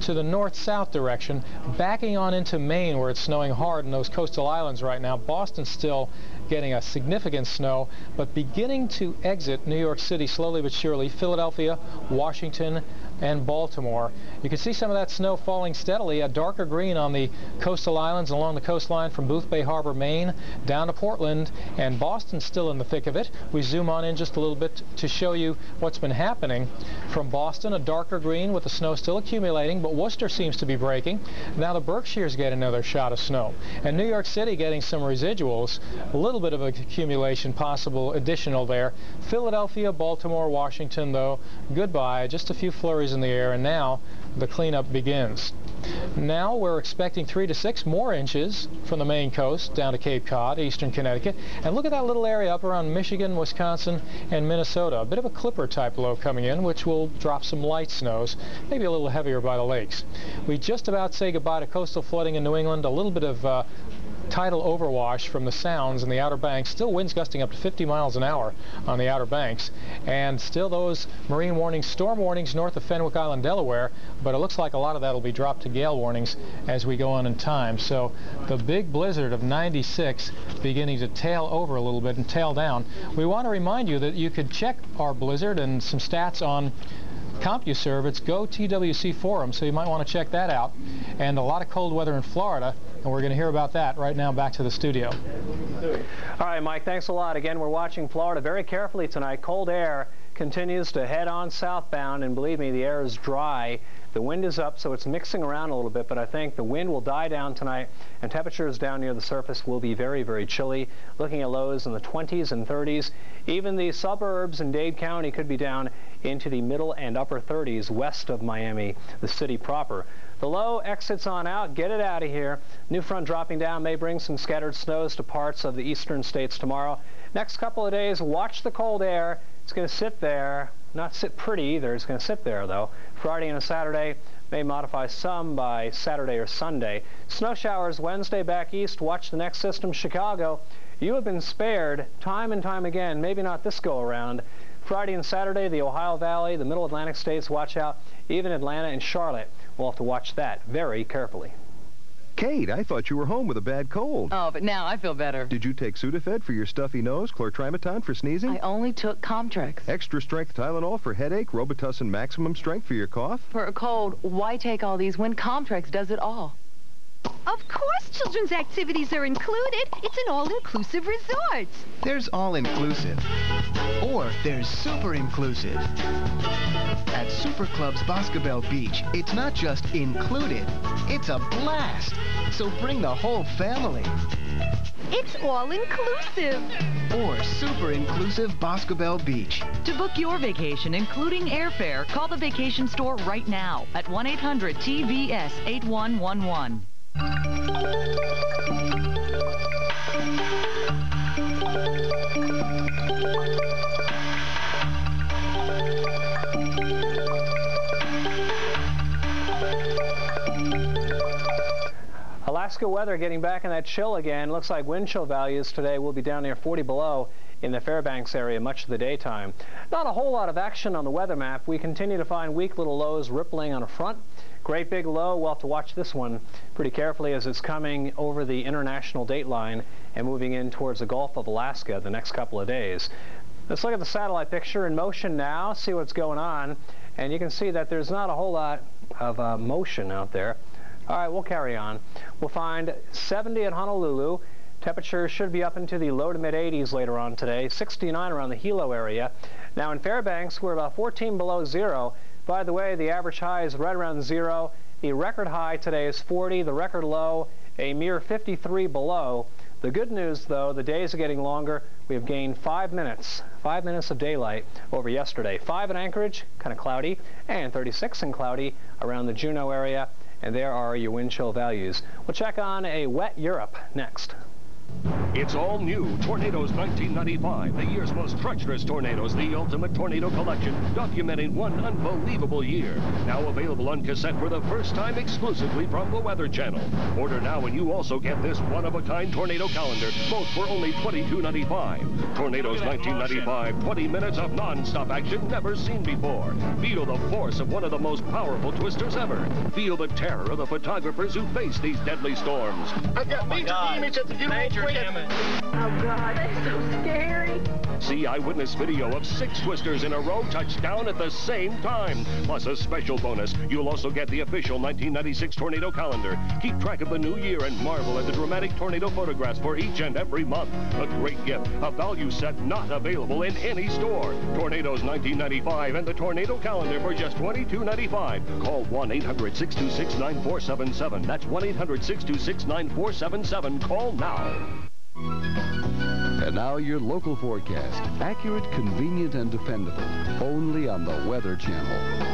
Speaker 2: to the north-south direction, backing on into Maine where it's snowing hard in those coastal islands right now. Boston still getting a significant snow, but beginning to exit New York City slowly but surely. Philadelphia, Washington, and Baltimore. You can see some of that snow falling steadily, a darker green on the coastal islands along the coastline from Boothbay Harbor, Maine, down to Portland, and Boston still in the thick of it. We zoom on in just a little bit to show you what's been happening. From Boston, a darker green with the snow still accumulating, but Worcester seems to be breaking. Now the Berkshires get another shot of snow. And New York City getting some residuals, a little bit of accumulation possible additional there. Philadelphia, Baltimore, Washington, though, goodbye. Just a few flurries in the air, and now the cleanup begins. Now we're expecting three to six more inches from the Maine coast down to Cape Cod, eastern Connecticut. And look at that little area up around Michigan, Wisconsin, and Minnesota. A bit of a clipper type low coming in, which will drop some light snows, maybe a little heavier by the lakes. We just about say goodbye to coastal flooding in New England. A little bit of uh, tidal overwash from the sounds in the Outer Banks. Still winds gusting up to 50 miles an hour on the Outer Banks. And still those marine warnings, storm warnings north of Fenwick Island, Delaware. But it looks like a lot of that will be dropped to gale warnings as we go on in time. So the big blizzard of 96 beginning to tail over a little bit and tail down. We want to remind you that you could check our blizzard and some stats on CompuServe. It's Go TWC Forum, so you might want to check that out. And a lot of cold weather in Florida, and we're going to hear about that right now back to the studio.
Speaker 3: All right, Mike, thanks a lot. Again, we're watching Florida very carefully tonight. Cold air continues to head on southbound, and believe me, the air is dry. The wind is up, so it's mixing around a little bit, but I think the wind will die down tonight, and temperatures down near the surface will be very, very chilly, looking at lows in the 20s and 30s. Even the suburbs in Dade County could be down into the middle and upper 30s west of Miami, the city proper. The low exits on out. Get it out of here. New front dropping down may bring some scattered snows to parts of the eastern states tomorrow. Next couple of days, watch the cold air. It's going to sit there not sit pretty either. It's going to sit there, though. Friday and Saturday may modify some by Saturday or Sunday. Snow showers Wednesday back east. Watch the next system, Chicago. You have been spared time and time again, maybe not this go around. Friday and Saturday, the Ohio Valley, the Middle Atlantic states, watch out. Even Atlanta and Charlotte, we'll have to watch that very carefully.
Speaker 12: Kate, I thought you were home with a bad cold.
Speaker 28: Oh, but now I feel better.
Speaker 12: Did you take Sudafed for your stuffy nose, Chlor-Trimeton for sneezing?
Speaker 28: I only took Comtrex.
Speaker 12: Extra strength Tylenol for headache, Robitussin maximum strength for your cough?
Speaker 28: For a cold, why take all these when Comtrex does it all?
Speaker 29: Of course children's activities are included. It's an all-inclusive resort.
Speaker 30: There's all-inclusive. Or there's super-inclusive. At Super Clubs Boscobel Beach, it's not just included, it's a blast. So bring the whole family.
Speaker 29: It's all-inclusive.
Speaker 30: Or super-inclusive Boscobel Beach.
Speaker 28: To book your vacation, including airfare, call the vacation store right now at 1-800-TVS-8111.
Speaker 3: Alaska weather getting back in that chill again. Looks like wind chill values today will be down near 40 below in the Fairbanks area much of the daytime. Not a whole lot of action on the weather map. We continue to find weak little lows rippling on a front. Great big low. We'll have to watch this one pretty carefully as it's coming over the international date line and moving in towards the Gulf of Alaska the next couple of days. Let's look at the satellite picture in motion now, see what's going on. And you can see that there's not a whole lot of uh, motion out there. All right, we'll carry on. We'll find 70 at Honolulu. Temperatures should be up into the low to mid 80s later on today. 69 around the Hilo area. Now in Fairbanks, we're about 14 below zero. By the way, the average high is right around zero. The record high today is 40. The record low, a mere 53 below. The good news, though, the days are getting longer. We have gained five minutes, five minutes of daylight over yesterday. Five in Anchorage, kind of cloudy, and 36 and cloudy around the Juneau area and there are your wind chill values. We'll check on a wet Europe next.
Speaker 31: It's all new Tornadoes 1995, the year's most treacherous tornadoes, the ultimate tornado collection, documenting one unbelievable year. Now available on cassette for the first time exclusively from the Weather Channel. Order now and you also get this one-of-a-kind tornado calendar, both for only $22.95. Tornadoes 1995, 20 minutes of non-stop action never seen before. Feel the force of one of the most powerful twisters ever. Feel the terror of the photographers who face these deadly storms.
Speaker 32: I've got oh major damage at the Oh, God, that's so scary.
Speaker 31: See eyewitness video of six twisters in a row touch down at the same time. Plus a special bonus. You'll also get the official 1996 tornado calendar. Keep track of the new year and marvel at the dramatic tornado photographs for each and every month. A great gift. A value set not available in any store. Tornadoes 1995 and the tornado calendar for just $22.95. Call 1-800-626-9477. That's 1-800-626-9477. Call now.
Speaker 4: And now your local forecast. Accurate, convenient, and dependable. Only on the Weather Channel.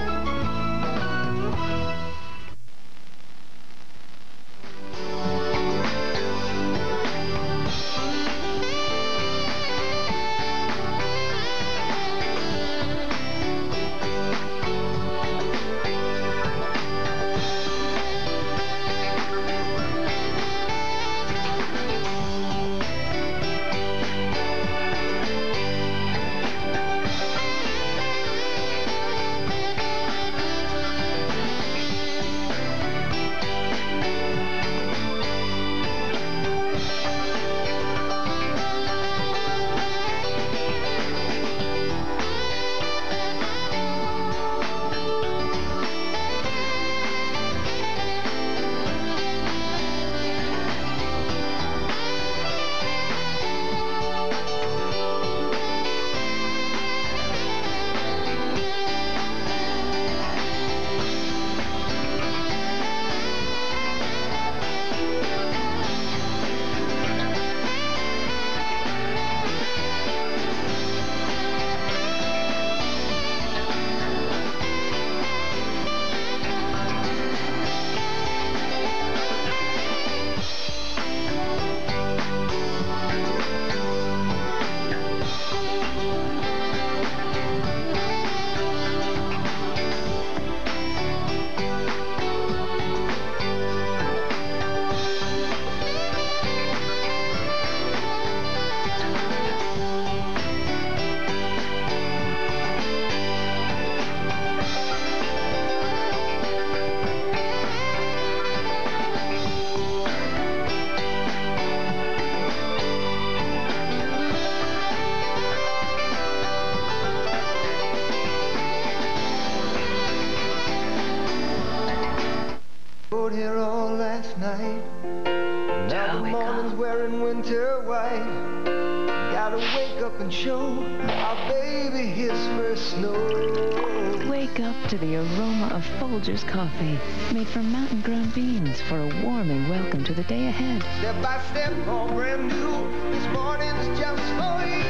Speaker 25: Coffee, made from mountain-grown beans for a warming welcome to the day ahead.
Speaker 33: Step by step, all brand new. This morning's just for you.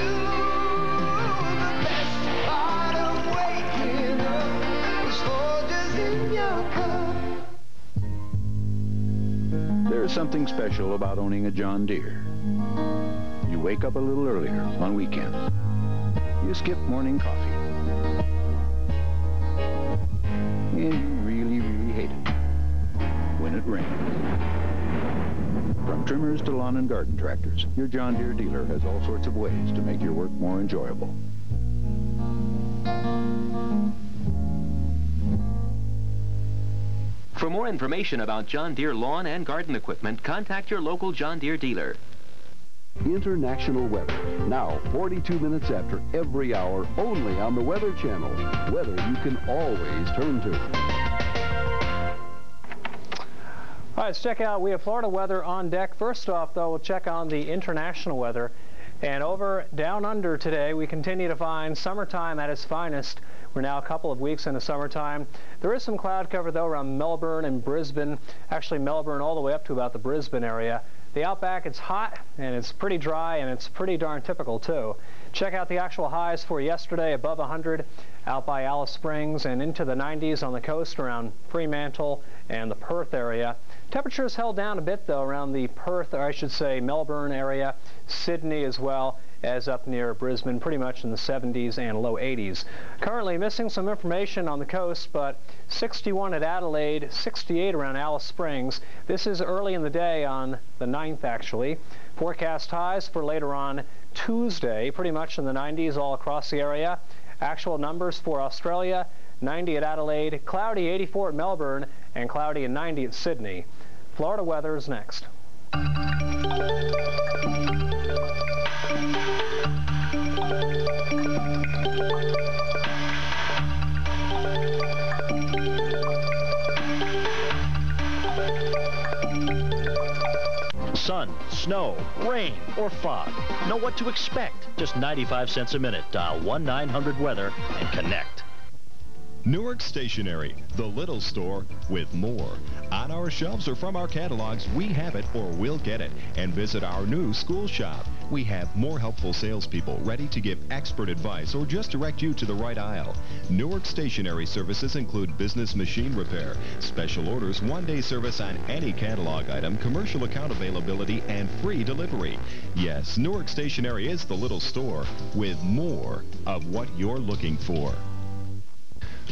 Speaker 33: The best part of waking up is Folgers in your cup.
Speaker 19: There's something special about owning a John Deere. You wake up a little earlier on weekends. You skip morning coffee. Garden tractors, your John Deere dealer has all sorts of ways to make your work more enjoyable.
Speaker 1: For more information about John Deere lawn and garden equipment, contact your local John Deere dealer.
Speaker 4: International weather. Now, 42 minutes after every hour, only on the Weather Channel. Weather you can always turn to.
Speaker 3: Let's check out, we have Florida weather on deck. First off, though, we'll check on the international weather. And over down under today, we continue to find summertime at its finest. We're now a couple of weeks into summertime. There is some cloud cover, though, around Melbourne and Brisbane. Actually, Melbourne all the way up to about the Brisbane area. The outback, it's hot, and it's pretty dry, and it's pretty darn typical, too. Check out the actual highs for yesterday, above 100 out by Alice Springs and into the 90s on the coast around Fremantle and the Perth area. Temperatures held down a bit, though, around the Perth, or I should say Melbourne area, Sydney as well as up near Brisbane, pretty much in the 70s and low 80s. Currently missing some information on the coast, but 61 at Adelaide, 68 around Alice Springs. This is early in the day on the 9th, actually. Forecast highs for later on Tuesday, pretty much in the 90s all across the area. Actual numbers for Australia, 90 at Adelaide, cloudy 84 at Melbourne, and cloudy and 90 at Sydney. Florida weather is next.
Speaker 34: Sun, snow, rain, or fog. Know what to expect. Just 95 cents a minute. Dial 1-900-WEATHER and connect.
Speaker 12: Newark Stationery, the little store with more. On our shelves or from our catalogs, we have it or we'll get it. And visit our new school shop. We have more helpful salespeople ready to give expert advice or just direct you to the right aisle. Newark Stationery services include business machine repair, special orders, one-day service on any catalog item, commercial account availability, and free delivery. Yes, Newark Stationery is the little store with more of what you're looking for.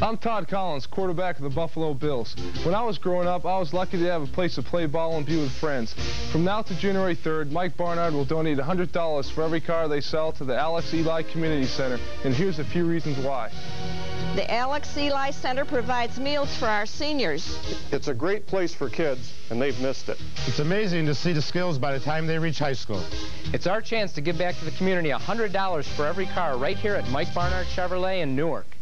Speaker 35: I'm Todd Collins, quarterback of the Buffalo Bills. When I was growing up, I was lucky to have a place to play ball and be with friends. From now to January 3rd, Mike Barnard will donate $100 for every car they sell to the Alex Eli Community Center, and here's a few reasons why.
Speaker 36: The Alex Eli Center provides meals for our seniors.
Speaker 37: It's a great place for kids, and they've missed it.
Speaker 38: It's amazing to see the skills by the time they reach high school.
Speaker 39: It's our chance to give back to the community $100 for every car right here at Mike Barnard Chevrolet in Newark.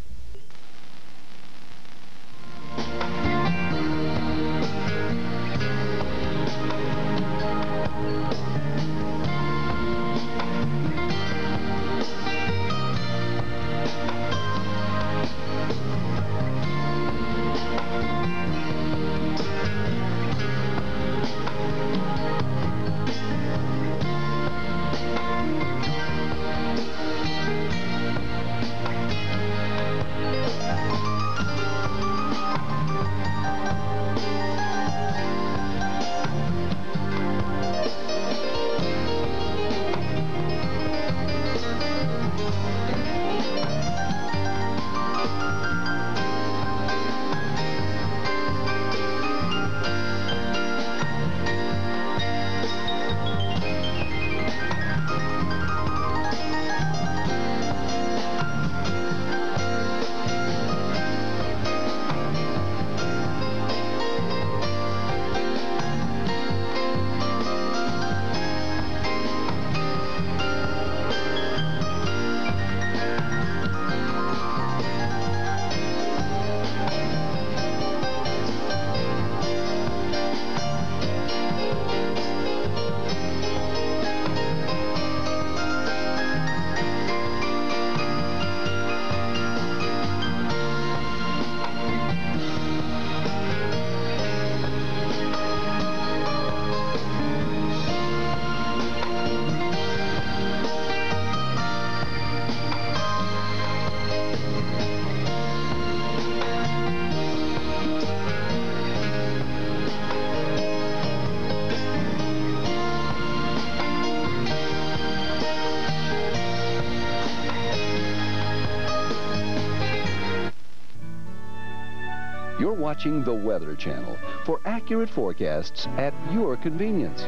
Speaker 4: Watching the Weather Channel for accurate forecasts at your convenience.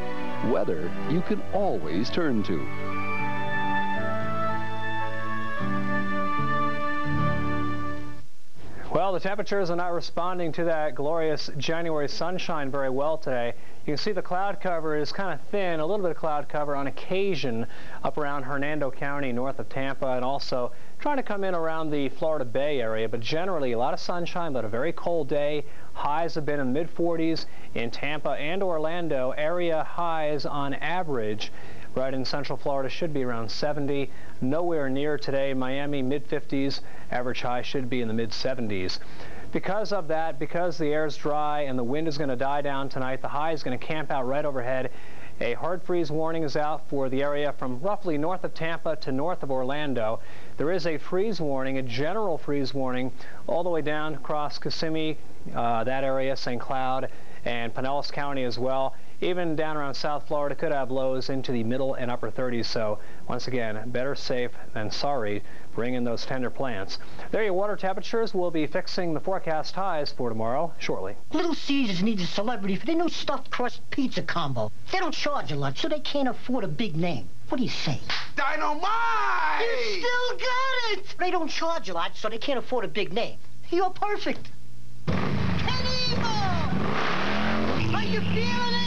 Speaker 4: Weather you can always turn to.
Speaker 3: Well, the temperatures are not responding to that glorious January sunshine very well today. You can see the cloud cover is kind of thin, a little bit of cloud cover on occasion up around Hernando County north of Tampa and also trying to come in around the Florida Bay area. But generally a lot of sunshine, but a very cold day. Highs have been in the mid-40s in Tampa and Orlando. Area highs on average right in central Florida should be around 70. Nowhere near today. Miami mid-50s. Average high should be in the mid-70s. Because of that, because the air is dry and the wind is going to die down tonight, the high is going to camp out right overhead. A hard freeze warning is out for the area from roughly north of Tampa to north of Orlando. There is a freeze warning, a general freeze warning, all the way down across Kissimmee, uh, that area, St. Cloud, and Pinellas County as well. Even down around South Florida could have lows into the middle and upper 30s. So once again, better safe than sorry. Bring in those tender plants. There your water temperatures. We'll be fixing the forecast highs for tomorrow shortly.
Speaker 10: Little Caesars needs a celebrity for their new stuffed crust pizza combo. They don't charge a lot, so they can't afford a big name. What do you say?
Speaker 33: Dynamite!
Speaker 10: You still got it! They don't charge a lot, so they can't afford a big name. You're perfect. Kenny Are you feeling it,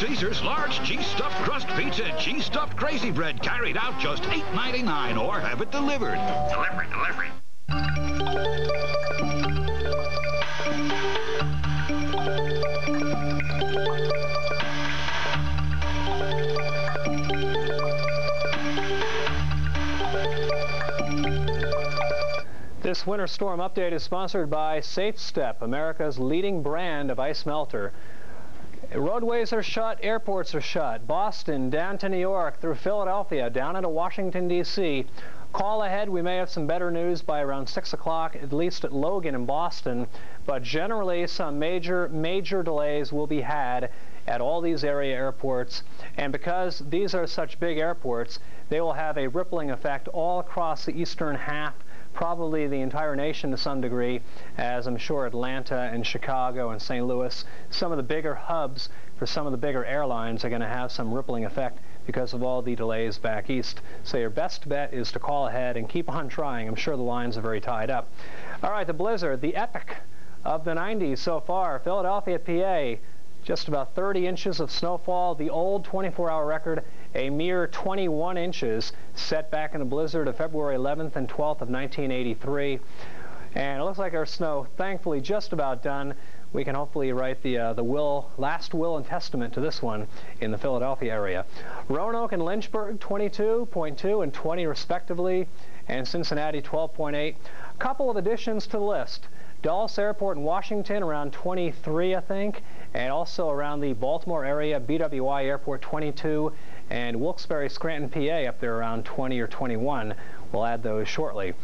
Speaker 40: Caesars large cheese stuffed crust pizza and cheese stuffed crazy bread carried out just $8.99 or have it delivered. Delivery, delivery.
Speaker 3: This winter storm update is sponsored by SafeStep, America's leading brand of ice melter. Roadways are shut, airports are shut. Boston, down to New York, through Philadelphia, down into Washington, D.C. Call ahead, we may have some better news by around 6 o'clock, at least at Logan in Boston. But generally, some major, major delays will be had at all these area airports. And because these are such big airports, they will have a rippling effect all across the eastern half probably the entire nation to some degree, as I'm sure Atlanta and Chicago and St. Louis, some of the bigger hubs for some of the bigger airlines are going to have some rippling effect because of all the delays back east. So your best bet is to call ahead and keep on trying. I'm sure the lines are very tied up. All right, the blizzard, the epic of the 90s so far. Philadelphia, PA, just about 30 inches of snowfall. The old 24-hour record a mere 21 inches set back in the blizzard of February 11th and 12th of 1983. And it looks like our snow, thankfully, just about done. We can hopefully write the, uh, the will, last will and testament to this one in the Philadelphia area. Roanoke and Lynchburg, 22.2 and 20 respectively, and Cincinnati, 12.8. A couple of additions to the list. Dulles Airport in Washington around 23, I think, and also around the Baltimore area, BWI Airport 22, and Wilkes-Barre Scranton, PA up there around 20 or 21. We'll add those shortly.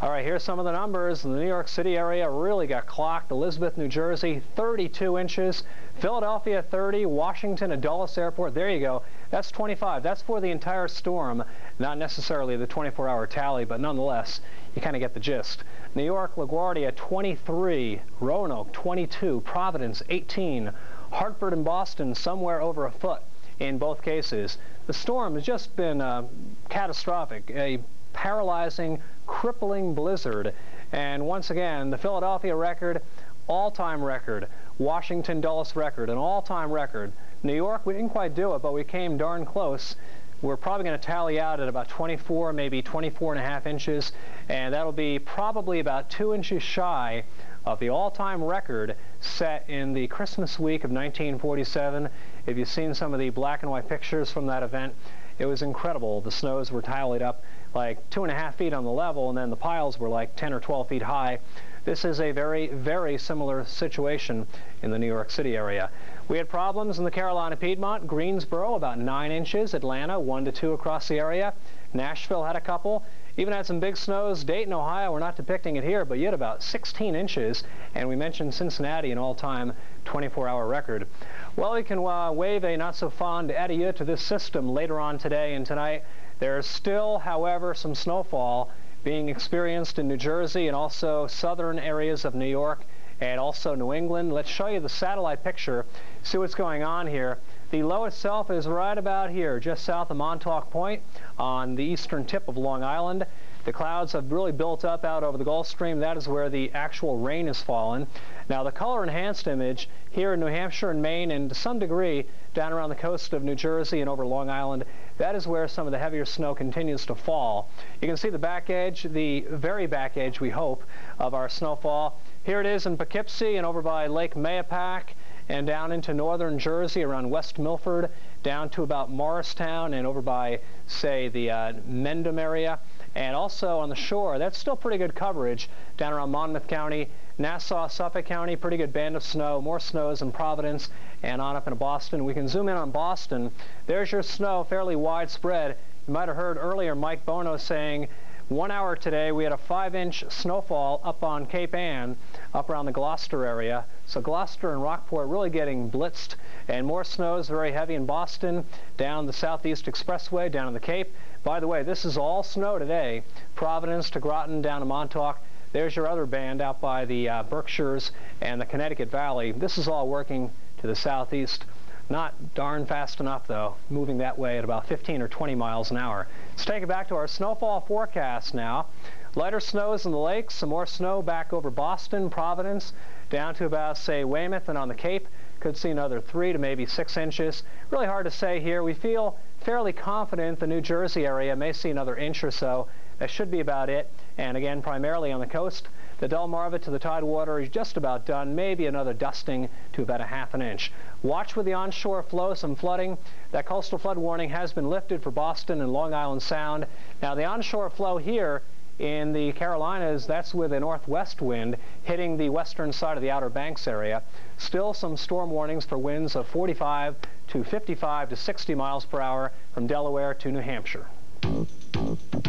Speaker 3: All right, here's some of the numbers. The New York City area really got clocked. Elizabeth, New Jersey, 32 inches. Philadelphia, 30. Washington Dulles Airport, there you go. That's 25. That's for the entire storm, not necessarily the 24-hour tally, but nonetheless, you kind of get the gist. New York, LaGuardia, 23. Roanoke, 22. Providence, 18. Hartford and Boston, somewhere over a foot in both cases. The storm has just been uh, catastrophic, a paralyzing, crippling blizzard. And once again, the Philadelphia record, all-time record. Washington Dulles record, an all-time record. New York, we didn't quite do it, but we came darn close. We're probably going to tally out at about 24, maybe 24 and a half inches, and that'll be probably about two inches shy of the all-time record set in the Christmas week of 1947. If you've seen some of the black and white pictures from that event, it was incredible. The snows were tallied up like two and a half feet on the level, and then the piles were like 10 or 12 feet high. This is a very, very similar situation in the New York City area. We had problems in the Carolina Piedmont, Greensboro about 9 inches, Atlanta 1 to 2 across the area, Nashville had a couple, even had some big snows. Dayton, Ohio, we're not depicting it here, but you had about 16 inches, and we mentioned Cincinnati, an all-time 24-hour record. Well, we can uh, wave a not-so-fond adieu to this system later on today and tonight. There's still, however, some snowfall being experienced in New Jersey and also southern areas of New York and also New England. Let's show you the satellite picture, see what's going on here. The low itself is right about here, just south of Montauk Point on the eastern tip of Long Island. The clouds have really built up out over the Gulf Stream. That is where the actual rain has fallen. Now, the color enhanced image here in New Hampshire and Maine, and to some degree down around the coast of New Jersey and over Long Island, that is where some of the heavier snow continues to fall. You can see the back edge, the very back edge, we hope, of our snowfall. Here it is in Poughkeepsie and over by Lake Mahopac and down into northern Jersey around West Milford, down to about Morristown and over by, say, the uh, Mendham area. And also on the shore, that's still pretty good coverage down around Monmouth County, Nassau, Suffolk County, pretty good band of snow, more snows in Providence and on up into Boston. We can zoom in on Boston. There's your snow, fairly widespread. You might have heard earlier Mike Bono saying one hour today, we had a five-inch snowfall up on Cape Ann, up around the Gloucester area. So Gloucester and Rockport really getting blitzed. And more snow is very heavy in Boston, down the Southeast Expressway, down in the Cape. By the way, this is all snow today. Providence to Groton, down to Montauk. There's your other band out by the uh, Berkshires and the Connecticut Valley. This is all working to the southeast. Not darn fast enough, though, moving that way at about 15 or 20 miles an hour. Let's take it back to our snowfall forecast now. Lighter snows in the lakes, some more snow back over Boston, Providence, down to about, say, Weymouth and on the Cape. Could see another three to maybe six inches. Really hard to say here. We feel fairly confident the New Jersey area may see another inch or so. That should be about it. And again, primarily on the coast. The Delmarva to the Tidewater is just about done, maybe another dusting to about a half an inch. Watch with the onshore flow, some flooding. That coastal flood warning has been lifted for Boston and Long Island Sound. Now the onshore flow here in the Carolinas, that's with a northwest wind hitting the western side of the Outer Banks area. Still some storm warnings for winds of 45 to 55 to 60 miles per hour from Delaware to New Hampshire.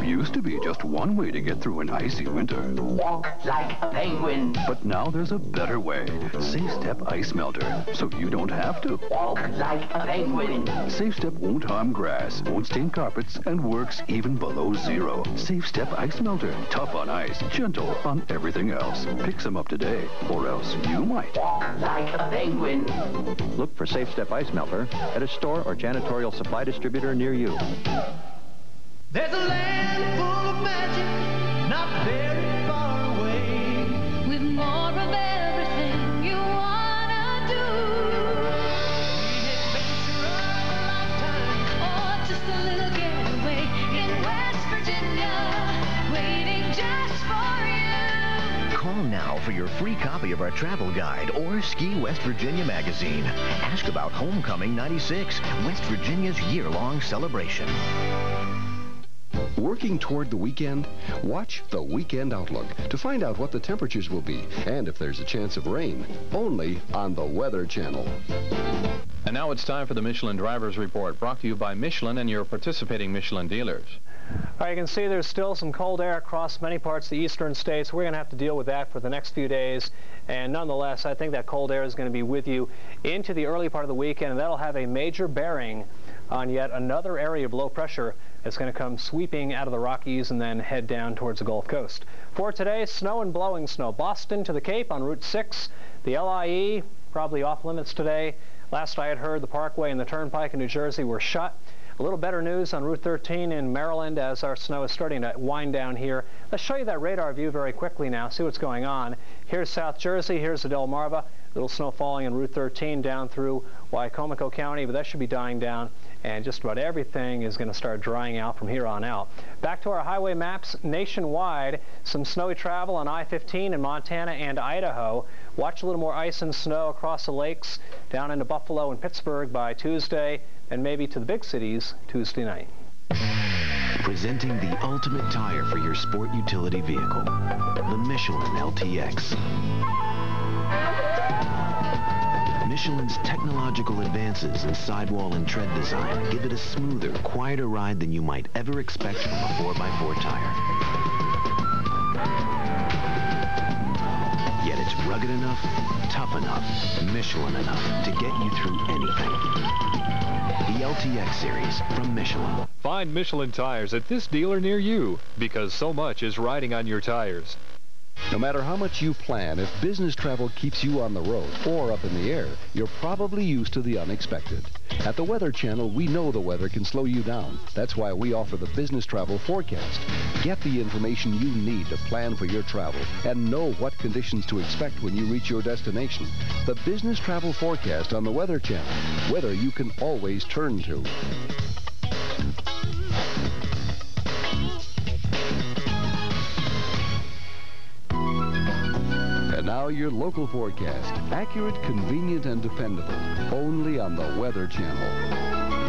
Speaker 11: Used to be just one way to get through an icy winter.
Speaker 22: Walk like a penguin.
Speaker 11: But now there's a better way. Safe Step Ice Melter, so you don't have to.
Speaker 22: Walk like a penguin.
Speaker 11: Safe Step won't harm grass, won't stain carpets, and works even below zero. Safe Step Ice Melter, tough on ice, gentle on everything else. Pick some up today, or else you might.
Speaker 22: Walk like a penguin.
Speaker 41: Look for Safe Step Ice Melter at a store or janitorial supply distributor near you.
Speaker 33: There's a land full of magic, not very far away.
Speaker 27: With more of everything you wanna do.
Speaker 33: Adventure of a lifetime.
Speaker 27: Or just a little getaway in West Virginia, waiting just for you.
Speaker 26: Call now for your free copy of our travel guide or Ski West Virginia magazine. Ask about Homecoming 96, West Virginia's year-long celebration.
Speaker 4: Working toward the weekend? Watch the Weekend Outlook to find out what the temperatures will be and if there's a chance of rain. Only on the Weather Channel.
Speaker 42: And now it's time for the Michelin Drivers Report, brought to you by Michelin and your participating Michelin dealers.
Speaker 3: All right, you can see there's still some cold air across many parts of the eastern states. We're going to have to deal with that for the next few days. And nonetheless, I think that cold air is going to be with you into the early part of the weekend, and that'll have a major bearing on yet another area of low pressure that's going to come sweeping out of the Rockies and then head down towards the Gulf Coast. For today, snow and blowing snow. Boston to the Cape on Route 6. The LIE, probably off limits today. Last I had heard, the Parkway and the Turnpike in New Jersey were shut. A little better news on Route 13 in Maryland as our snow is starting to wind down here. Let's show you that radar view very quickly now, see what's going on. Here's South Jersey, here's the Delmarva. Little snow falling on Route 13 down through Wicomico County, but that should be dying down and just about everything is going to start drying out from here on out. Back to our highway maps nationwide, some snowy travel on I-15 in Montana and Idaho. Watch a little more ice and snow across the lakes down into Buffalo and Pittsburgh by Tuesday, and maybe to the big cities Tuesday night.
Speaker 26: Presenting the ultimate tire for your sport utility vehicle, the Michelin LTX. Michelin's technological advances in sidewall and tread design give it a smoother, quieter ride than you might ever expect from a 4x4 tire. Yet it's rugged enough, tough enough, Michelin enough to get you through anything. The LTX series from Michelin.
Speaker 43: Find Michelin tires at this dealer near you because so much is riding on your tires.
Speaker 4: No matter how much you plan, if business travel keeps you on the road or up in the air, you're probably used to the unexpected. At the Weather Channel, we know the weather can slow you down. That's why we offer the business travel forecast. Get the information you need to plan for your travel and know what conditions to expect when you reach your destination. The business travel forecast on the Weather Channel. Weather you can always turn to. Now your local forecast. Accurate, convenient, and dependable. Only on the Weather Channel.